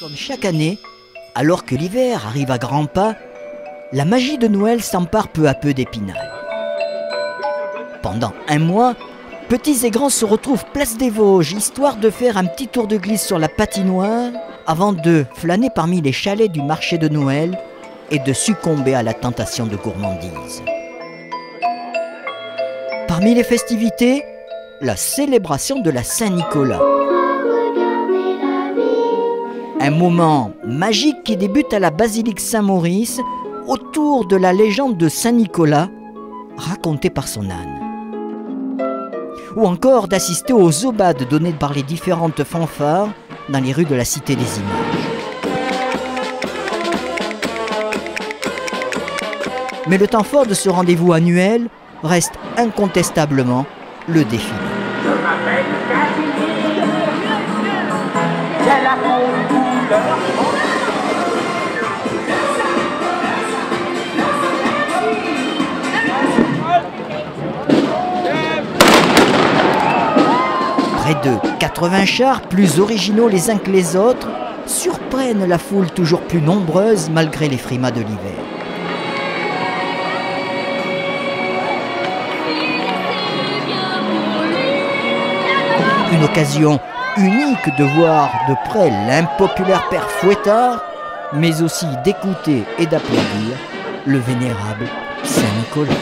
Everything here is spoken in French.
Comme chaque année, alors que l'hiver arrive à grands pas, la magie de Noël s'empare peu à peu d'Épinal. Pendant un mois, petits et grands se retrouvent place des Vosges, histoire de faire un petit tour de glisse sur la patinoire, avant de flâner parmi les chalets du marché de Noël et de succomber à la tentation de gourmandise. Parmi les festivités, la célébration de la Saint-Nicolas. Un moment magique qui débute à la basilique Saint-Maurice autour de la légende de Saint-Nicolas racontée par son âne. Ou encore d'assister aux obades données par les différentes fanfares dans les rues de la Cité des Images. Mais le temps fort de ce rendez-vous annuel reste incontestablement le défilé. Près de 80 chars, plus originaux les uns que les autres, surprennent la foule toujours plus nombreuse malgré les frimas de l'hiver. Une occasion unique de voir de près l'impopulaire père Fouettard, mais aussi d'écouter et d'applaudir le vénérable Saint-Nicolas.